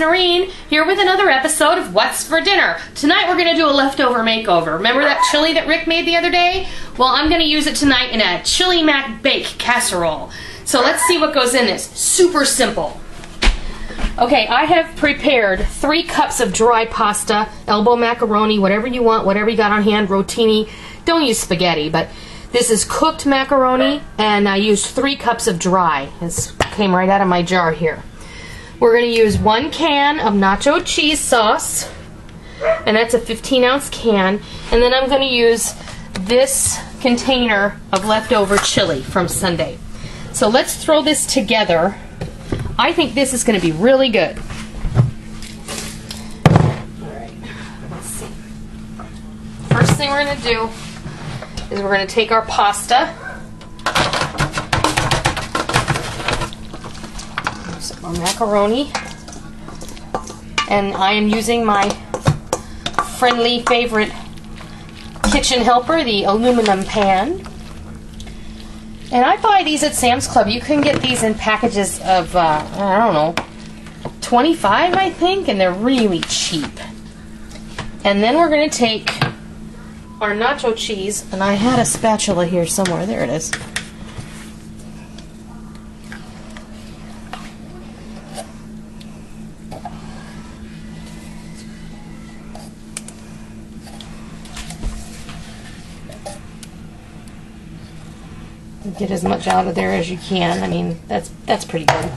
Noreen, here with another episode of What's for Dinner. Tonight we're going to do a leftover makeover. Remember that chili that Rick made the other day? Well, I'm going to use it tonight in a chili mac bake casserole. So let's see what goes in this. Super simple. Okay, I have prepared three cups of dry pasta, elbow macaroni, whatever you want, whatever you got on hand, rotini. Don't use spaghetti, but this is cooked macaroni, and I used three cups of dry. This came right out of my jar here. We're going to use one can of nacho cheese sauce, and that's a 15 ounce can. And then I'm going to use this container of leftover chili from Sunday. So let's throw this together. I think this is going to be really good. First thing we're going to do is we're going to take our pasta. Some macaroni. And I am using my friendly favorite kitchen helper, the aluminum pan. And I buy these at Sam's Club. You can get these in packages of, uh, I don't know, 25 I think, and they're really cheap. And then we're going to take our nacho cheese, and I had a spatula here somewhere. There it is. Get as much out of there as you can. I mean, that's that's pretty good.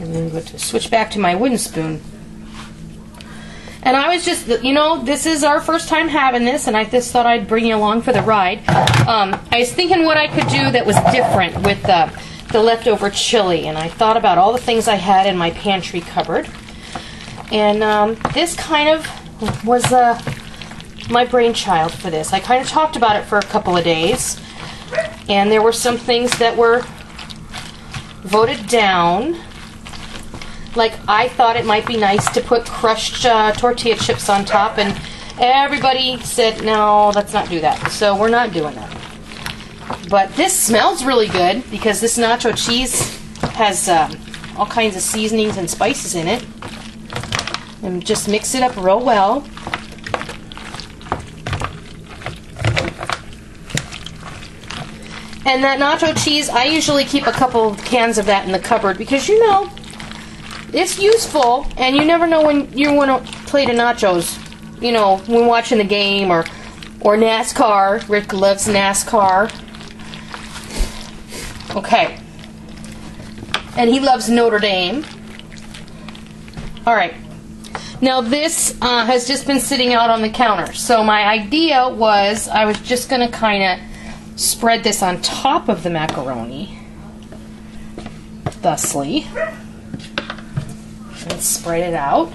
And then go to switch back to my wooden spoon. And I was just, you know, this is our first time having this, and I just thought I'd bring you along for the ride. Um, I was thinking what I could do that was different with the, the leftover chili, and I thought about all the things I had in my pantry cupboard. And um, this kind of was uh, my brainchild for this. I kind of talked about it for a couple of days, and there were some things that were voted down like I thought it might be nice to put crushed uh, tortilla chips on top, and everybody said no, let's not do that. So we're not doing that. But this smells really good because this nacho cheese has um, all kinds of seasonings and spices in it. And just mix it up real well. And that nacho cheese, I usually keep a couple cans of that in the cupboard because you know, it's useful, and you never know when you want to plate of nachos. You know, when watching the game or or NASCAR. Rick loves NASCAR. Okay. And he loves Notre Dame. All right. Now this uh, has just been sitting out on the counter. So my idea was I was just going to kind of spread this on top of the macaroni. Thusly. Let's spread it out.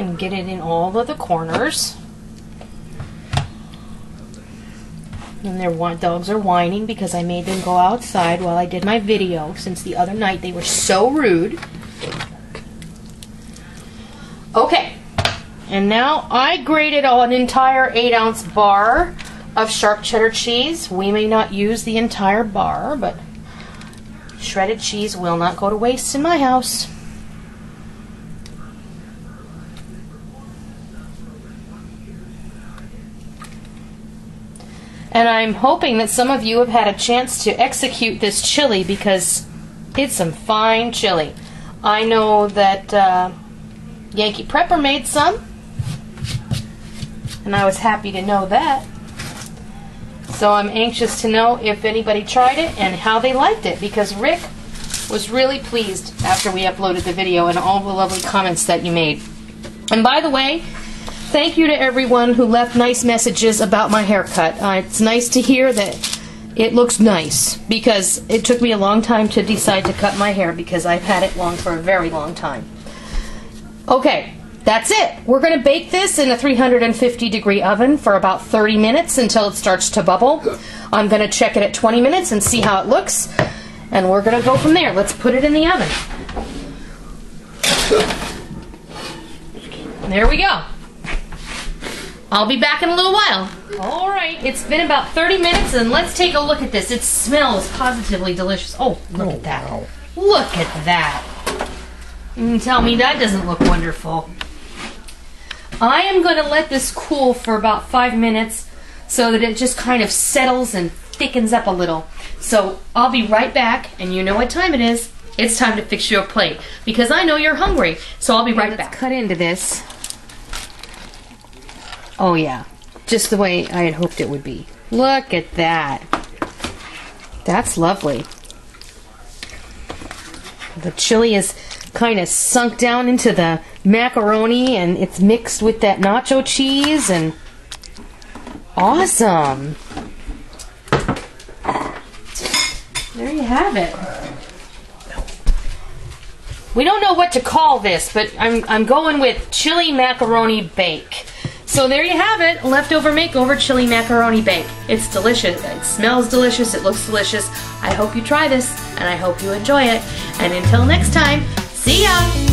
And get it in all of the corners. And their dogs are whining because I made them go outside while I did my video since the other night they were so rude. Okay, and now I grated an entire 8 ounce bar of sharp cheddar cheese. We may not use the entire bar, but shredded cheese will not go to waste in my house. And I'm hoping that some of you have had a chance to execute this chili because it's some fine chili. I know that uh, Yankee Prepper made some, and I was happy to know that. So I'm anxious to know if anybody tried it and how they liked it because Rick was really pleased after we uploaded the video and all the lovely comments that you made. And by the way, thank you to everyone who left nice messages about my haircut. Uh, it's nice to hear that it looks nice because it took me a long time to decide to cut my hair because I've had it long for a very long time. Okay, that's it. We're going to bake this in a 350 degree oven for about 30 minutes until it starts to bubble. I'm going to check it at 20 minutes and see how it looks. And we're going to go from there. Let's put it in the oven. There we go. I'll be back in a little while. All right, it's been about 30 minutes, and let's take a look at this. It smells positively delicious. Oh, look at that. Oh, look at that. You can tell me that doesn't look wonderful. I am going to let this cool for about five minutes so that it just kind of settles and thickens up a little. So I'll be right back, and you know what time it is. It's time to fix your plate because I know you're hungry. So I'll be right back. Cut into this. Oh yeah, just the way I had hoped it would be. Look at that. That's lovely. The chili is kind of sunk down into the macaroni and it's mixed with that nacho cheese and awesome. There you have it. We don't know what to call this, but I'm, I'm going with chili macaroni bake. So there you have it, leftover makeover chili macaroni bake. It's delicious. It smells delicious. It looks delicious. I hope you try this, and I hope you enjoy it. And until next time, see ya!